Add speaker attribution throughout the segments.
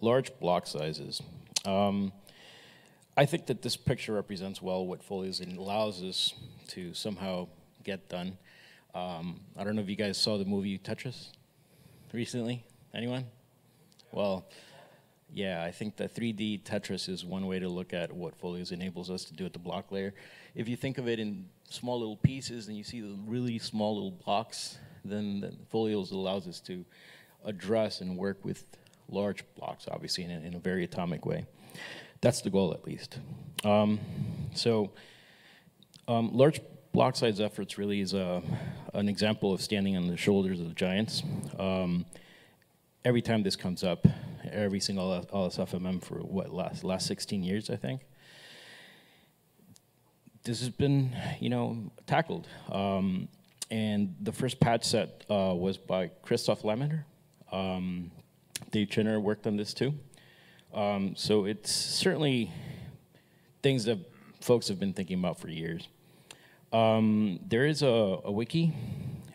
Speaker 1: large block sizes. Um, I think that this picture represents well what Folios allows us to somehow get done. Um, I don't know if you guys saw the movie Tetris recently. Anyone? Well, yeah, I think that 3D Tetris is one way to look at what Folios enables us to do at the block layer. If you think of it in small little pieces and you see the really small little blocks, then, then Folios allows us to address and work with large blocks, obviously, in a, in a very atomic way. That's the goal, at least. Um, so, um, large block size efforts really is a, an example of standing on the shoulders of the giants. Um, every time this comes up, every single LSFMM for what last last 16 years, I think. This has been, you know, tackled. Um, and the first patch set uh, was by Christoph Lameter. Um, Dave Chinner worked on this too. Um, so it's certainly things that folks have been thinking about for years. Um, there is a, a, wiki,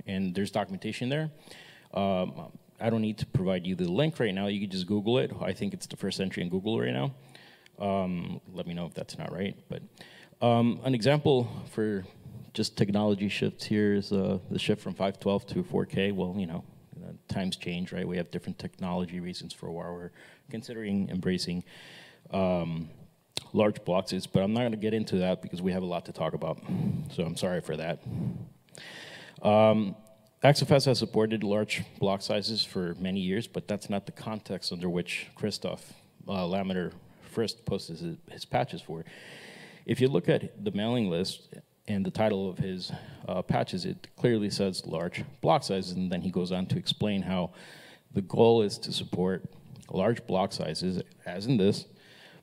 Speaker 1: and there's documentation there. Um, I don't need to provide you the link right now. You can just Google it. I think it's the first entry in Google right now. Um, let me know if that's not right. But um, an example for just technology shifts here is uh, the shift from 512 to 4K. Well, you know, uh, times change, right? We have different technology reasons for why we're considering embracing um, large sizes, but I'm not going to get into that because we have a lot to talk about. So I'm sorry for that. Um, XFS has supported large block sizes for many years, but that's not the context under which Christoph uh, first posted his, his, patches for. If you look at the mailing list and the title of his uh, patches, it clearly says large block sizes, and then he goes on to explain how the goal is to support large block sizes, as in this,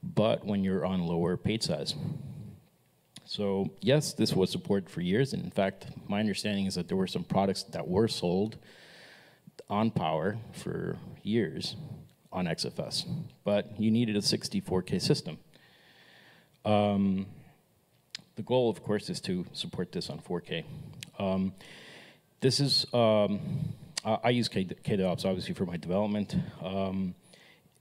Speaker 1: but when you're on lower page size. So yes, this was supported for years, and in fact, my understanding is that there were some products that were sold on power for years on XFS, but you needed a 64K system. Um, the goal, of course, is to support this on 4K. Um, this is, um, I use kdevops obviously for my development. Um,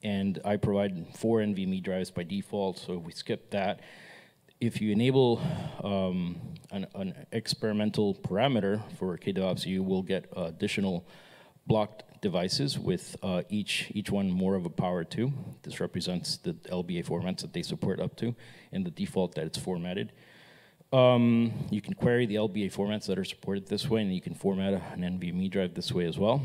Speaker 1: and I provide four NVMe drives by default, so we skip that. If you enable um, an, an, experimental parameter for kdevops, you will get additional blocked devices with uh, each, each one more of a power two. This represents the LBA formats that they support up to and the default that it's formatted. Um, you can query the LBA formats that are supported this way, and you can format an NVMe drive this way as well.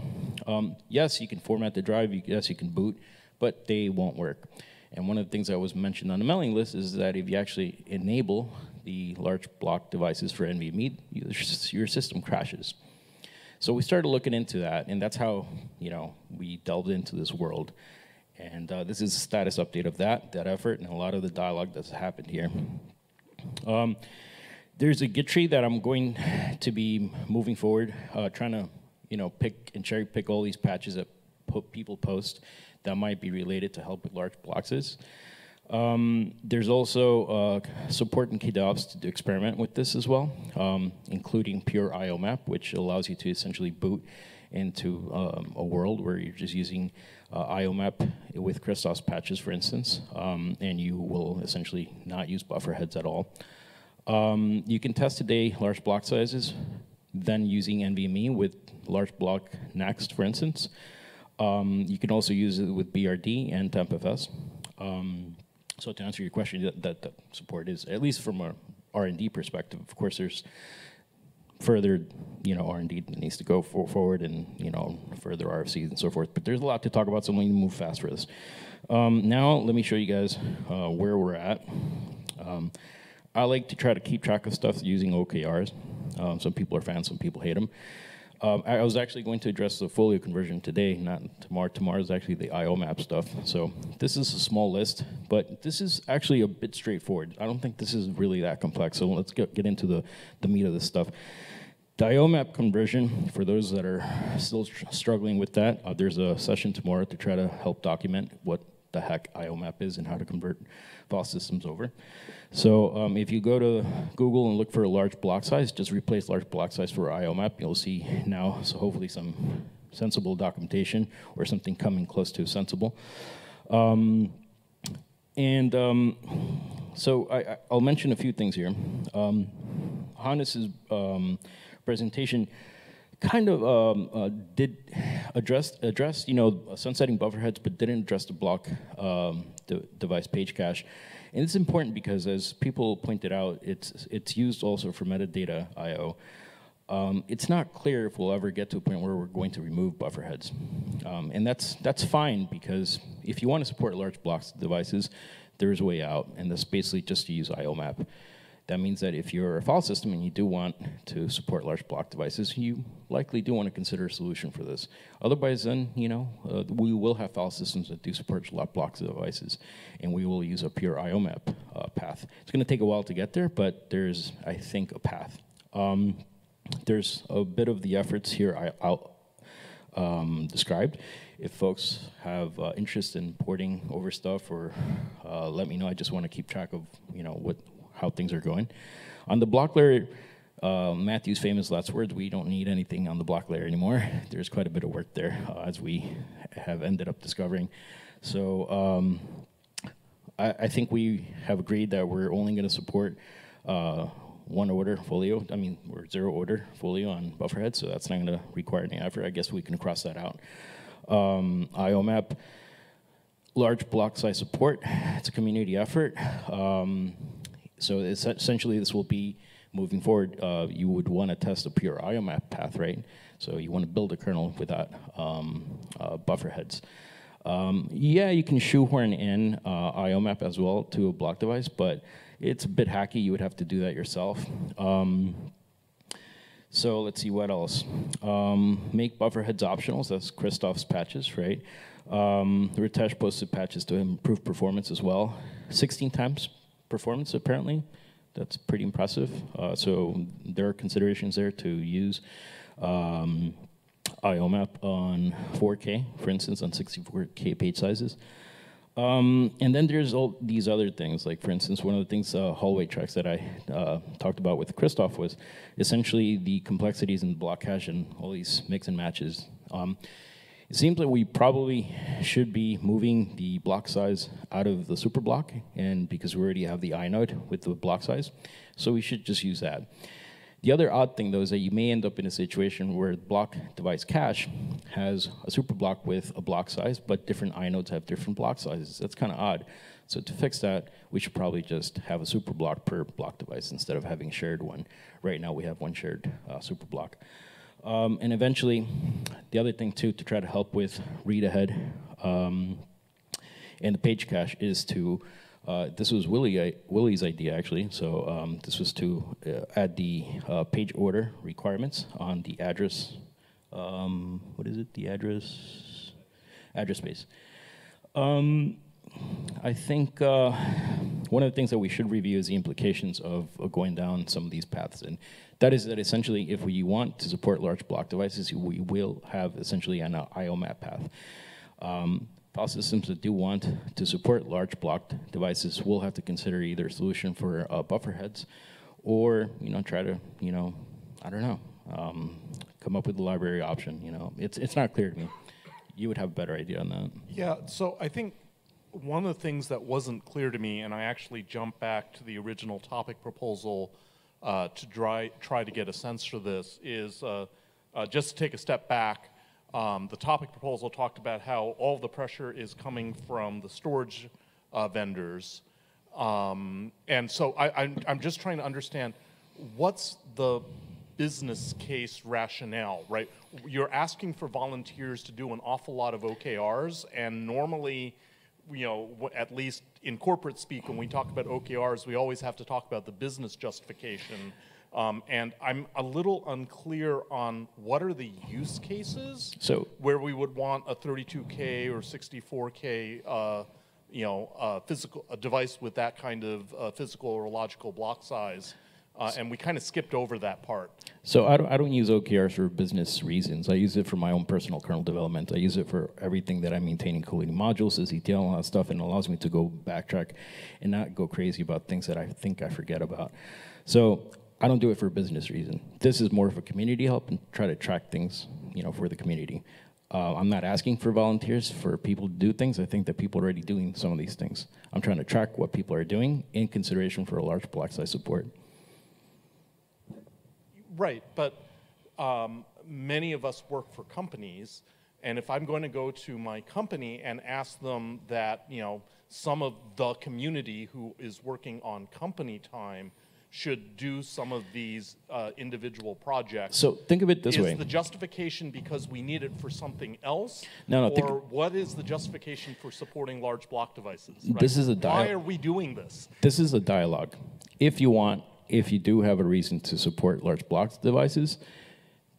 Speaker 1: Um, yes, you can format the drive. yes, you can boot but they won't work. And one of the things that was mentioned on the mailing list is that if you actually enable the large block devices for NVMe, your system crashes. So we started looking into that, and that's how you know we delved into this world. And uh, this is a status update of that that effort and a lot of the dialogue that's happened here. Um, there's a Git tree that I'm going to be moving forward, uh, trying to you know pick and cherry pick all these patches that people post that might be related to help with large boxes. Um, there's also uh, support in kdevops to experiment with this as well, um, including pure IOMAP, which allows you to essentially boot into um, a world where you're just using uh, IOMAP with Christoph's patches, for instance, um, and you will essentially not use buffer heads at all. Um, you can test today large block sizes, then using NVMe with large block next, for instance. Um, you can also use it with BRD and tmpfs. Um, so to answer your question, that, that, that, support is, at least from a R&D perspective, of course there's further, you know, R&D that needs to go for, forward and, you know, further RFCs and so forth. But there's a lot to talk about, so we need to move fast for this. Um, now, let me show you guys uh, where we're at. Um, I like to try to keep track of stuff using OKRs. Um, some people are fans, some people hate them. Um, I was actually going to address the folio conversion today, not tomorrow. Tomorrow is actually the IOMAP stuff. So this is a small list, but this is actually a bit straightforward. I don't think this is really that complex. So let's get, get into the, the meat of this stuff. The IOMAP conversion, for those that are still struggling with that, uh, there's a session tomorrow to try to help document what the heck IOMAP is and how to convert file systems over. So um, if you go to Google and look for a large block size, just replace large block size for IOMAP. You'll see now, so hopefully some sensible documentation or something coming close to sensible. Um, and um, so I, will mention a few things here. Um, Hannes's um, presentation kind of um, uh, did address address you know sunsetting buffer heads, but didn't address the block um, de device page cache. And it's important because, as people pointed out, it's it's used also for metadata I/O. Um, it's not clear if we'll ever get to a point where we're going to remove buffer heads, um, and that's that's fine because if you want to support large blocks of devices, there is a way out, and that's basically just to use IOMAP. That means that if you're a file system and you do want to support large block devices, you likely do want to consider a solution for this. Otherwise, then, you know, uh, we will have file systems that do support large blocks of devices, and we will use a pure IOMAP uh, path. It's going to take a while to get there, but there's, I think, a path. Um, there's a bit of the efforts here I, will um, described. If folks have uh, interest in porting over stuff, or uh, let me know. I just want to keep track of you know what how things are going. On the block layer, uh, Matthew's famous last words, we don't need anything on the block layer anymore. There's quite a bit of work there, uh, as we have ended up discovering. So um, I, I, think we have agreed that we're only going to support uh, one order folio. I mean, we're zero order folio on bufferhead, so that's not going to require any effort. I guess we can cross that out. Um, IOMAP, large block size support. It's a community effort. Um, so essentially, this will be moving forward. Uh, you would want to test a pure IOMAP path, right? So you want to build a kernel without um, uh, buffer heads. Um, yeah, you can shoehorn in uh, IOMAP as well to a block device, but it's a bit hacky. You would have to do that yourself. Um, so let's see what else. Um, make buffer heads optional. So that's Christoph's patches, right? Um, Ritesh posted patches to improve performance as well. 16 times performance, apparently. That's pretty impressive. Uh, so there are considerations there to use um, IOMAP on 4K, for instance, on 64K page sizes. Um, and then there's all these other things, like for instance, one of the things, uh, hallway tracks that I uh, talked about with Christoph was essentially the complexities in block cache and all these mix and matches. Um, it seems that we probably should be moving the block size out of the super block, and because we already have the inode with the block size, so we should just use that. The other odd thing, though, is that you may end up in a situation where the block device cache has a super block with a block size, but different inodes have different block sizes. That's kind of odd. So to fix that, we should probably just have a super block per block device instead of having shared one. Right now, we have one shared uh, super block. Um, and eventually, the other thing too to try to help with read ahead um, and the page cache is to uh, this was Willy, Willy's idea actually. So um, this was to uh, add the uh, page order requirements on the address. Um, what is it? The address address space. Um, I think uh, one of the things that we should review is the implications of, of, going down some of these paths. And that is that essentially, if we want to support large block devices, we will have essentially an IOMAP path. Um, file systems that do want to support large blocked devices will have to consider either a solution for uh, buffer heads or, you know, try to, you know, I don't know, um, come up with a library option. You know, it's, it's not clear to me. You would have a better idea on that.
Speaker 2: Yeah, so I think one of the things that wasn't clear to me, and I actually jumped back to the original topic proposal uh, to try, try to get a sense for this, is uh, uh, just to take a step back. Um, the topic proposal talked about how all the pressure is coming from the storage uh, vendors. Um, and so I'm I, am just trying to understand what's the business case rationale, right? You're asking for volunteers to do an awful lot of OKRs, and normally you know, at least in corporate speak, when we talk about OKRs, we always have to talk about the business justification. Um, and I'm a little unclear on what are the use cases
Speaker 1: so,
Speaker 2: where we would want a 32K or 64K, uh, you know, uh, physical a device with that kind of uh, physical or logical block size. Uh, and we kind of skipped over that part.
Speaker 1: So I don't, I don't use OKRs for business reasons. I use it for my own personal kernel development. I use it for everything that I'm maintaining, including modules, sysctl, and all that stuff, and it allows me to go backtrack and not go crazy about things that I think I forget about. So I don't do it for a business reason. This is more of a community help and try to track things, you know, for the community. Uh, I'm not asking for volunteers for people to do things. I think that people are already doing some of these things. I'm trying to track what people are doing in consideration for a large block size support.
Speaker 2: Right, but um, many of us work for companies, and if I'm going to go to my company and ask them that, you know, some of the community who is working on company time should do some of these uh, individual projects.
Speaker 1: So think of it this
Speaker 2: is
Speaker 1: way.
Speaker 2: the justification because we need it for something else?
Speaker 1: No, no,
Speaker 2: Or
Speaker 1: think-
Speaker 2: what is the justification for supporting large block devices?
Speaker 1: This is a
Speaker 2: dialogue.
Speaker 1: Why
Speaker 2: are we doing this?
Speaker 1: This is a dialogue. If you want, if you do have a reason to support large block devices,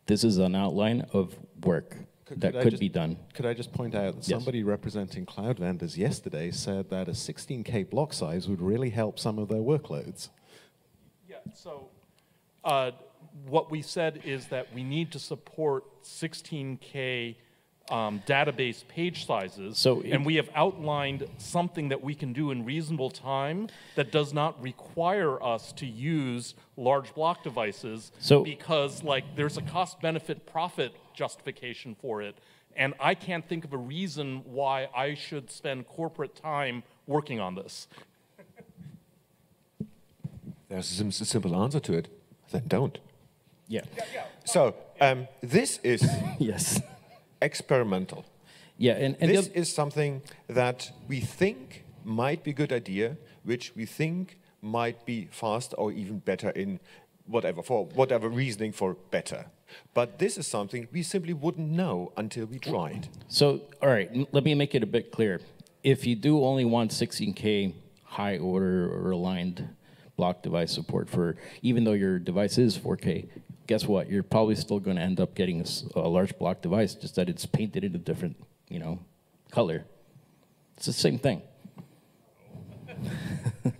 Speaker 1: this is an outline of work that
Speaker 3: I
Speaker 1: could
Speaker 3: just-
Speaker 1: be done.
Speaker 3: Could I just point out that
Speaker 1: Yes.
Speaker 3: somebody representing cloud vendors yesterday said that a 16K block size would really help some of their workloads?
Speaker 2: Yeah, so uh, what we said is that we need to support 16K um, database page sizes.
Speaker 1: So it-
Speaker 2: and we have outlined something that we can do in reasonable time that does not require us to use large block devices
Speaker 1: So-
Speaker 2: because like there's a cost benefit profit justification for it. And I can't think of a reason why I should spend corporate time working on this.
Speaker 4: There's a sim- simple answer to it. Then don't.
Speaker 1: Yeah.
Speaker 4: So um, this is
Speaker 1: yes.
Speaker 4: Experimental.
Speaker 1: Yeah, and, and
Speaker 4: this is something that we think might be a good idea, which we think might be fast or even better in whatever for whatever reasoning for better. But this is something we simply wouldn't know until we tried.
Speaker 1: So, all right, let me make it a bit clear. If you do only want 16K high order or aligned block device support for, even though your device is 4K, guess what? You're probably still going to end up getting a large block device, just that it's painted in a different, you know, color. It's the same thing.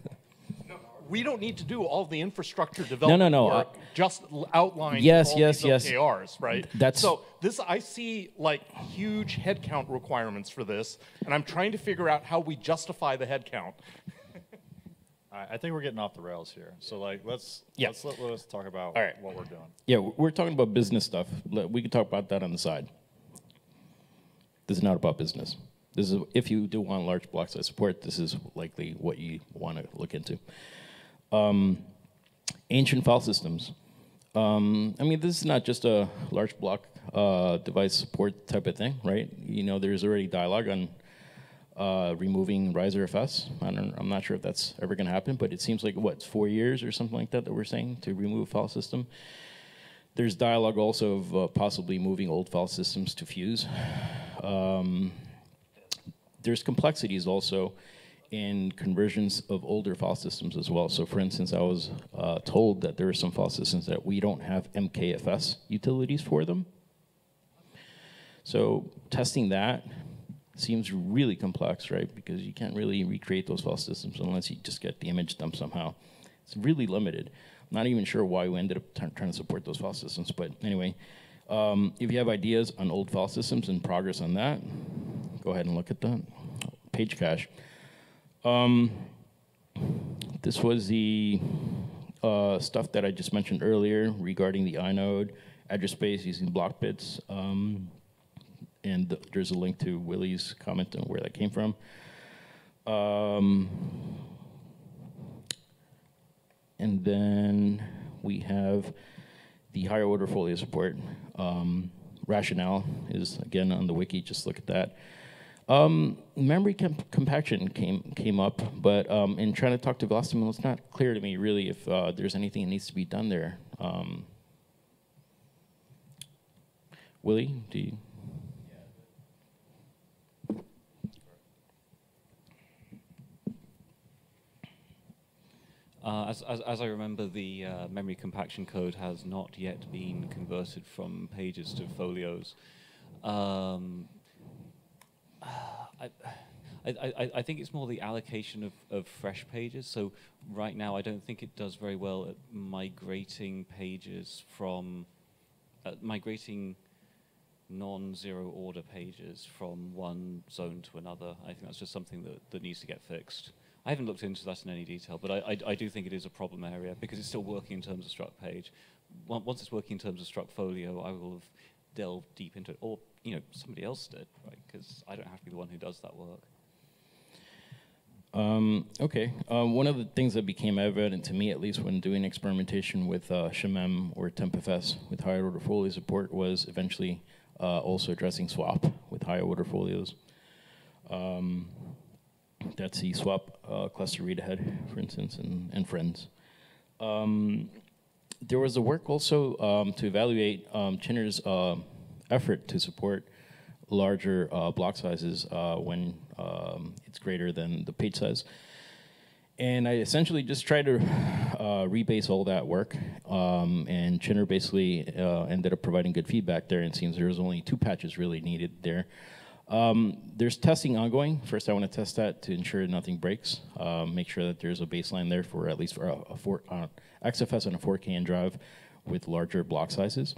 Speaker 2: We don't need to do all the infrastructure development
Speaker 1: no,
Speaker 2: work,
Speaker 1: uh,
Speaker 2: just outline
Speaker 1: Yes, yes, yes.
Speaker 2: OKRs, right?
Speaker 1: That's-
Speaker 2: so this I see like huge headcount requirements for this, and I'm trying to figure out how we justify the headcount.
Speaker 5: I I think we're getting off the rails here. So like, let's
Speaker 1: Yeah.
Speaker 5: let's let, let us talk about
Speaker 1: All right.
Speaker 5: what we're doing.
Speaker 1: Yeah, we're talking about business stuff. We can talk about that on the side. This is not about business. This is if you do want large block size support, this is likely what you want to look into. Um, ancient file systems. Um, I mean, this is not just a large block uh, device support type of thing, right? You know, there's already dialogue on uh, removing ReiserFS. I don't, I'm not sure if that's ever going to happen, but it seems like what four years or something like that that we're saying to remove file system. There's dialogue also of uh, possibly moving old file systems to Fuse. Um, there's complexities also in conversions of older file systems as well. So, for instance, I was uh, told that there are some file systems that we don't have MKFS utilities for them. So, testing that seems really complex, right? Because you can't really recreate those file systems unless you just get the image dump somehow. It's really limited. I'm not even sure why we ended up trying to support those file systems, but anyway. Um, if you have ideas on old file systems and progress on that, go ahead and look at that. Page cache. Um, this was the uh, stuff that I just mentioned earlier regarding the inode address space using block bits. Um, and there's a link to Willy's comment on where that came from. Um, and then we have the higher order folio support. Um, rationale is again on the wiki. Just look at that. Um, memory comp- compaction came came up, but um, in trying to talk to Vlastimil, it's not clear to me really if uh, there's anything that needs to be done there. Um, Willie, do you?
Speaker 6: As, as, as I remember, the uh, memory compaction code has not yet been converted from pages to folios. Um, I, I, I, I think it's more the allocation of, of fresh pages. So right now, I don't think it does very well at migrating pages from uh, migrating non-zero order pages from one zone to another. I think that's just something that, that needs to get fixed. I haven't looked into that in any detail, but I, I, I do think it is a problem area because it's still working in terms of struct page. Once it's working in terms of struct folio, I will have delved deep into it. Or you know, somebody else did, right? Because I don't have to be the one who does that work.
Speaker 1: Um, okay. Um, one of the things that became evident to me, at least when doing experimentation with uh, shmem or tmpfs with higher order folio support, was eventually uh, also addressing swap with higher order folios. Um, that's swap uh, cluster read ahead, for instance, and, and friends. Um, there was a work also um, to evaluate um, Chinner's uh, effort to support larger uh, block sizes uh, when um, it's greater than the page size. And I essentially just tried to uh, rebase all that work. Um, and Chinner basically uh, ended up providing good feedback there. And seems there was only two patches really needed there. Um, there's testing ongoing. First, I want to test that to ensure nothing breaks. Um, make sure that there's a baseline there for at least for a, a four, uh, XFS on a 4K drive with larger block sizes.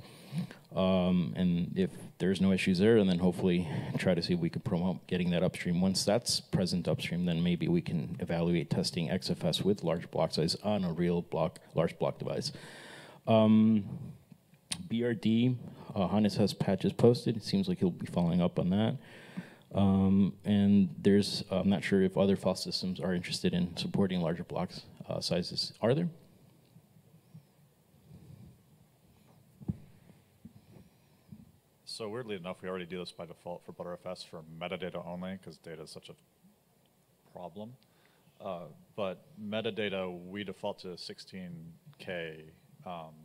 Speaker 1: Um, and if there's no issues there, and then hopefully try to see if we can promote getting that upstream. Once that's present upstream, then maybe we can evaluate testing XFS with large block size on a real block, large block device. Um, BRD, uh, Hannes has patches posted. It seems like he'll be following up on that. Um, and there's, I'm not sure if other file systems are interested in supporting larger blocks uh, sizes. Are there?
Speaker 5: So weirdly enough, we already do this by default for Btrfs for metadata only because data is such a problem. Uh, but metadata, we default to 16K um,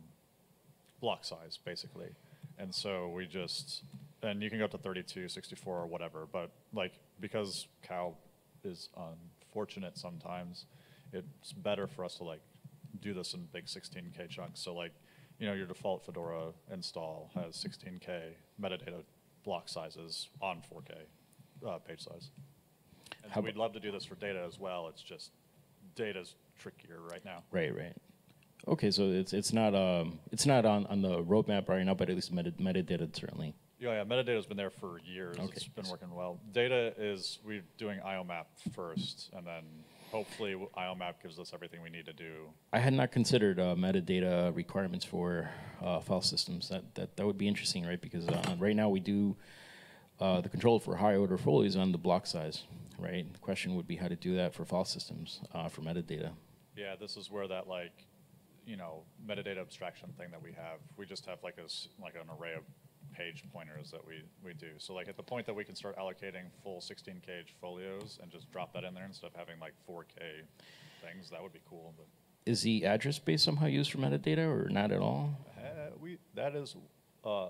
Speaker 5: block size, basically. And so we just, and you can go up to 32, 64, or whatever. But like, because cow is unfortunate sometimes, it's better for us to like do this in big 16K chunks. So like, you know, your default Fedora install has 16K metadata block sizes on 4K uh, page size. And
Speaker 1: How
Speaker 5: so we'd love to do this for data as well. It's just data's trickier right now.
Speaker 1: Right, right. Okay, so it's it's not um it's not on, on the roadmap right now, but at least meta, metadata certainly.
Speaker 5: Yeah, yeah, metadata's been there for years.
Speaker 1: Okay.
Speaker 5: It's been working well. Data is we're doing IOMAP first, and then hopefully IOMAP gives us everything we need to do.
Speaker 1: I had not considered uh, metadata requirements for uh, file systems. That, that that would be interesting, right? Because uh, right now we do uh, the control for high order folios on the block size, right? The question would be how to do that for file systems uh, for metadata.
Speaker 5: Yeah, this is where that like, you know, metadata abstraction thing that we have. We just have like a like an array of page pointers that we we do. So like at the point that we can start allocating full 16 kh folios and just drop that in there instead of having like 4K things, that would be cool. But
Speaker 1: Is the address space somehow used for metadata or not at all?
Speaker 5: Uh, we that is uh,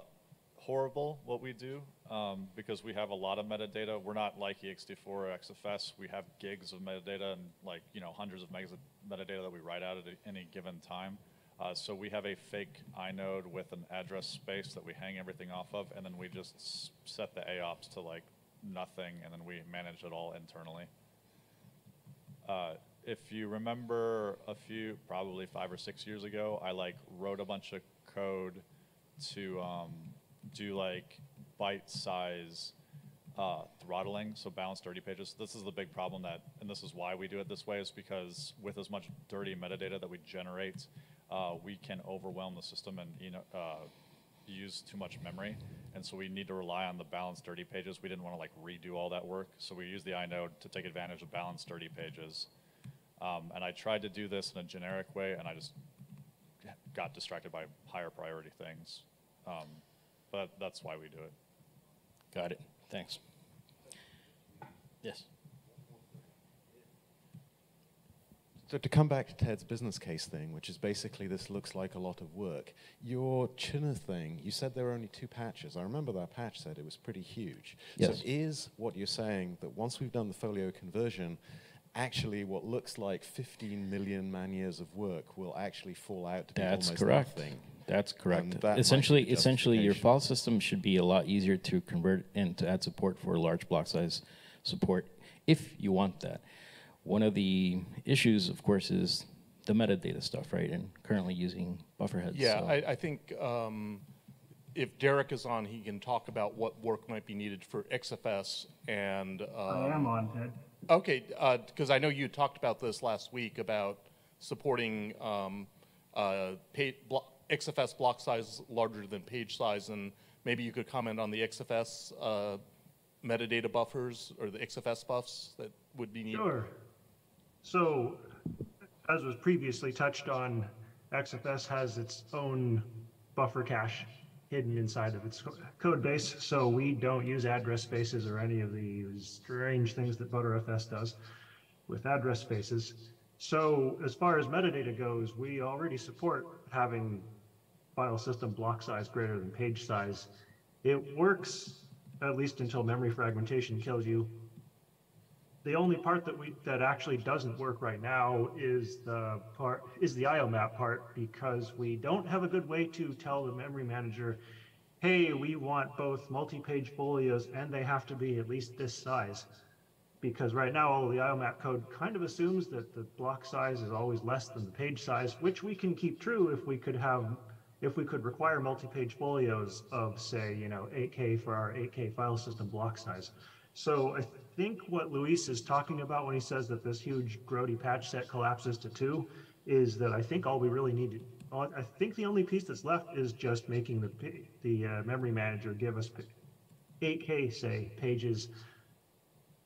Speaker 5: horrible what we do um, because we have a lot of metadata. We're not like ext4 or XFS. We have gigs of metadata and like you know hundreds of megas of metadata that we write out at any given time. Uh, so we have a fake inode with an address space that we hang everything off of, and then we just set the AOPS to like nothing, and then we manage it all internally. Uh, if you remember a few, probably five or six years ago, I like wrote a bunch of code to um, do like byte size uh, throttling, so balanced dirty pages. This is the big problem that, and this is why we do it this way, is because with as much dirty metadata that we generate, uh, we can overwhelm the system and you know uh, use too much memory, and so we need to rely on the balanced dirty pages. We didn't want to like redo all that work, so we use the inode to take advantage of balanced dirty pages. Um, and I tried to do this in a generic way, and I just got distracted by higher priority things. Um, but that's why we do it.
Speaker 1: Got it. Thanks. Yes.
Speaker 3: So to come back to Ted's business case thing, which is basically this looks like a lot of work. Your Chinner thing, you said there were only two patches. I remember that patch said it was pretty huge.
Speaker 1: Yes.
Speaker 3: So is what you're saying that once we've done the folio conversion, actually what looks like 15 million man years of work will actually fall out to be
Speaker 1: That's
Speaker 3: almost
Speaker 1: correct.
Speaker 3: nothing?
Speaker 1: That's correct.
Speaker 3: That
Speaker 1: essentially, essentially, your file system should be a lot easier to convert and to add support for large block size support if you want that. One of the issues, of course, is the metadata stuff, right? And currently using buffer heads.
Speaker 2: Yeah,
Speaker 1: so-
Speaker 2: I, I think um, if Darrick is on, he can talk about what work might be needed for XFS and.
Speaker 7: I
Speaker 2: um,
Speaker 7: am on, Ted.
Speaker 2: Okay, because I know you talked about this last week about supporting um, uh, pa- blo- XFS block size larger than page size and maybe you could comment on the XFS uh, metadata buffers or the XFS buffs that would be needed.
Speaker 7: Sure. So, as was previously touched on, XFS has its own buffer cache hidden inside of its code base, so we don't use address spaces or any of the strange things that Btrfs does with address spaces. So as far as metadata goes, we already support having file system block size greater than page size. It works at least until memory fragmentation kills you. The only part that we that actually doesn't work right now is the part is the IOMAP part because we don't have a good way to tell the memory manager, hey, we want both multi-page folios and they have to be at least this size because right now all the IOMAP code kind of assumes that the block size is always less than the page size, which we can keep true if we could have, if we could require multi-page folios of say, you know, 8K for our 8K file system block size. So I think what Luis is talking about when he says that this huge Grody patch set collapses to two is that I think all we really need to, I think the only piece that's left is just making the, the uh, memory manager give us 8K, say, pages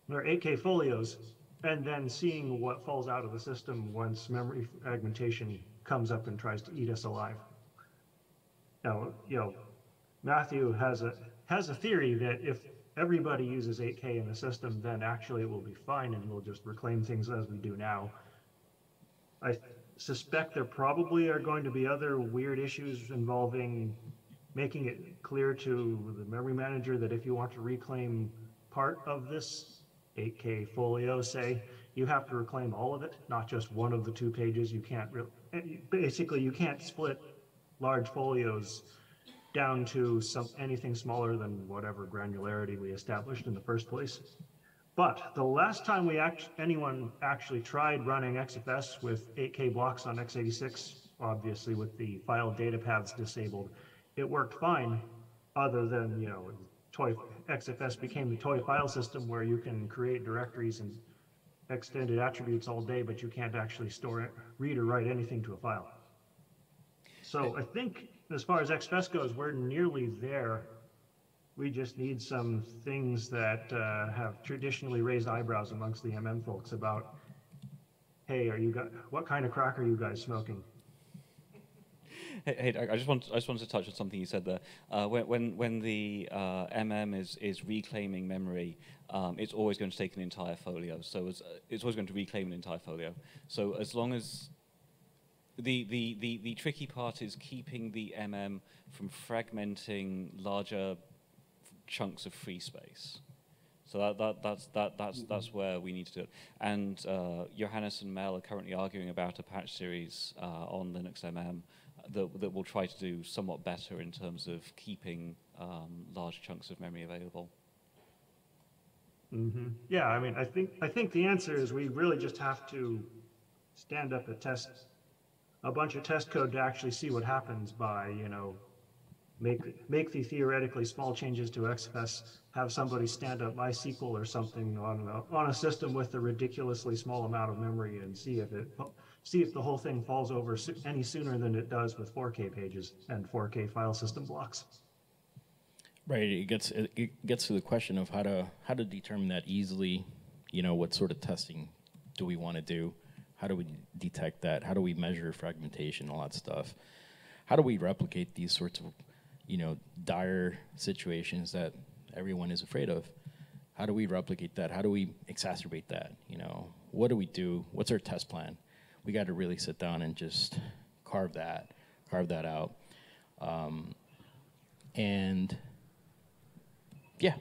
Speaker 7: or 8K folios, and then seeing what falls out of the system once memory fragmentation comes up and tries to eat us alive. Now, you know, Matthew has a has a theory that if everybody uses 8K in the system, then actually it will be fine and we'll just reclaim things as we do now. I suspect there probably are going to be other weird issues involving making it clear to the memory manager that if you want to reclaim part of this 8K folio, say, you have to reclaim all of it, not just one of the two pages. You can't really, eh, basically, you can't split large folios down to some anything smaller than whatever granularity we established in the first place. But the last time we act, anyone actually tried running XFS with 8K blocks on x86, obviously with the file data paths disabled, it worked fine, other than you know toy XFS became the toy file system where you can create directories and extended attributes all day, but you can't actually store it, read or write anything to a file. So I think as far as XFS goes, we're nearly there. We just need some things that uh, have traditionally raised eyebrows amongst the MM folks about, hey, are you got what kind of crack are you guys smoking?
Speaker 6: Hey, hey, I just want I just wanted to touch on something you said there. Uh, when when when the uh, MM is is reclaiming memory, um, it's always going to take an entire folio. So uh, it's always going to reclaim an entire folio. So as long as the, the, the, the tricky part is keeping the MM from fragmenting larger chunks of free space. So that, that, that's, that, that's, that's where we need to do it. And uh, Johannes and Mel are currently arguing about a patch series uh, on Linux MM that, that will try to do somewhat better in terms of keeping um, large chunks of memory available.
Speaker 7: Mm-hmm. Yeah, I mean, I think I think the answer is we really just have to stand up a test, a bunch of test code to actually see what happens by you know make make the theoretically small changes to XFS, have somebody stand up MySQL or something on a, on a system with a ridiculously small amount of memory and see if it see if the whole thing falls over any sooner than it does with 4K pages and 4K file system blocks.
Speaker 1: Right. It gets it gets to the question of how to how to determine that easily. You know, what sort of testing do we want to do? How do we detect that? How do we measure fragmentation? All that stuff. How do we replicate these sorts of, you know, dire situations that everyone is afraid of? How do we replicate that? How do we exacerbate that? You know, what do we do? What's our test plan? we got to really sit down and just carve that, carve that out. Um, and yeah,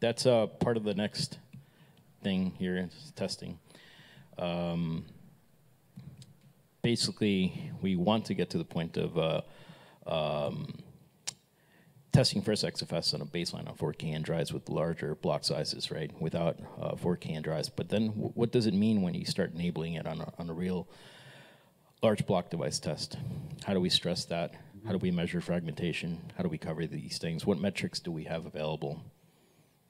Speaker 1: that's uh, part of the next thing here is testing. Um, basically, we want to get to the point of uh, um, testing first XFS on a baseline on 4K and drives with larger block sizes, right? Without uh, 4K and drives. But then what does it mean when you start enabling it on a, on a real large block device test? How do we stress that? How do we measure fragmentation? How do we cover these things? What metrics do we have available?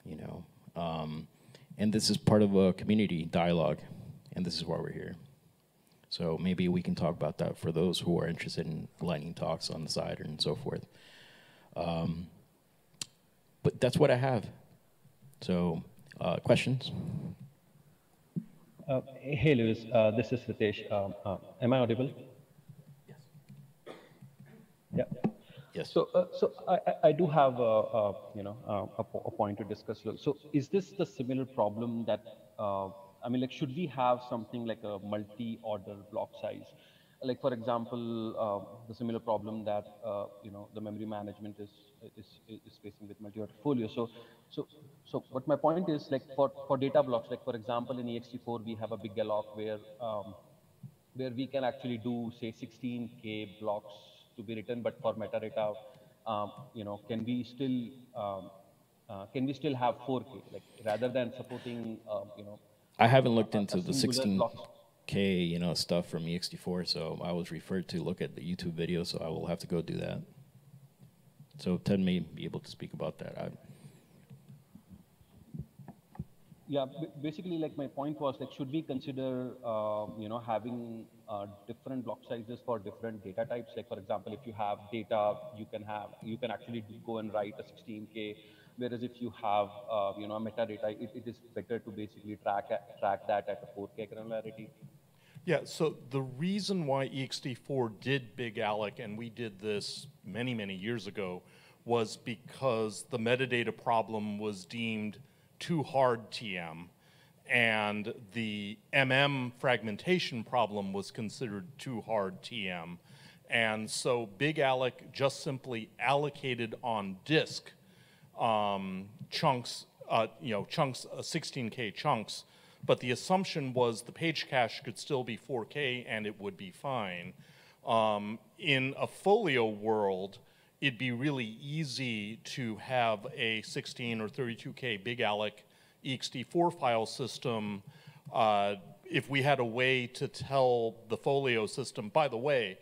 Speaker 1: You know, um, and this is part of a community dialogue, and this is why we're here. So maybe we can talk about that for those who are interested in lightning talks on the side and so forth. Um, but that's what I have. So, uh, questions?
Speaker 8: Uh, hey, Luis. Uh, this is Ritesh. Um, uh, am I audible? Yes. Yeah.
Speaker 1: Yes.
Speaker 8: So, uh, so I, I- do have a, a you know uh, a, a point to discuss. So, is this the similar problem that uh, I mean, like, should we have something like a multi-order block size? Like, for example, uh, the similar problem that uh, you know the memory management is is, is facing with multi-order folio. So, so, so, what my point is, like, for for data blocks, like for example, in ext4 we have a big alloc where um, where we can actually do say 16k blocks to be written, but for metadata, um, you know, can we still um, uh, can we still have 4k like rather than supporting um, you know
Speaker 1: I haven't looked into the 16K, you know, stuff from ext4, so I was referred to look at the YouTube video, so I will have to go do that. So Ted may be able to speak about that. I,
Speaker 8: Yeah, basically, like my point was like, should we consider, um, you know, having uh, different block sizes for different data types? Like, for example, if you have data, you can have, you can actually go and write a 16k. Whereas if you have, uh, you know, a metadata, it, it is better to basically track track that at a 4k granularity.
Speaker 2: Yeah, so the reason why ext4 did bigalloc, and we did this many, many years ago, was because the metadata problem was deemed too hard TM, and the MM fragmentation problem was considered too hard TM. And so bigalloc just simply allocated on disk um, chunks, uh, you know, chunks, uh, 16K chunks, but the assumption was the page cache could still be 4K and it would be fine. Um, in a folio world, it'd be really easy to have a 16 or 32K bigalloc ext4 file system uh, if we had a way to tell the folio system, by the way,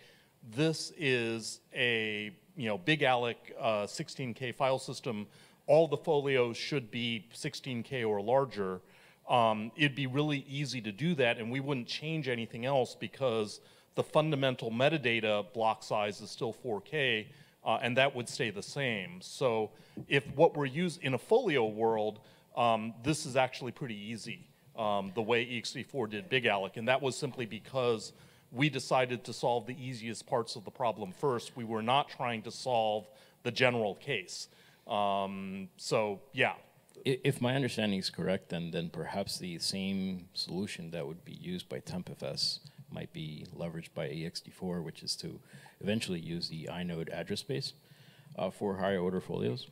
Speaker 2: this is a you know bigalloc uh, 16K file system. All the folios should be 16K or larger. Um, it'd be really easy to do that, and we wouldn't change anything else because the fundamental metadata block size is still 4K, uh, and that would stay the same. So if what we're using in a folio world, um, this is actually pretty easy um, the way ext4 did bigalloc, and that was simply because we decided to solve the easiest parts of the problem first. We were not trying to solve the general case. Um, so, yeah.
Speaker 1: if my understanding is correct, then, then perhaps the same solution that would be used by tmpfs might be leveraged by ext4, which is to eventually use the inode address space uh, for higher order folios.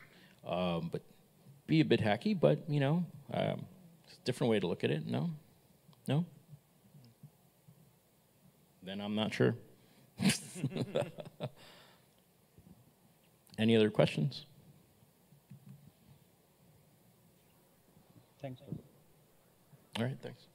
Speaker 1: Um, but be a bit hacky, but you know, um, it's a different way to look at it. No, no. Then I'm not sure. Any other questions?
Speaker 8: Thanks.
Speaker 1: All right, thanks.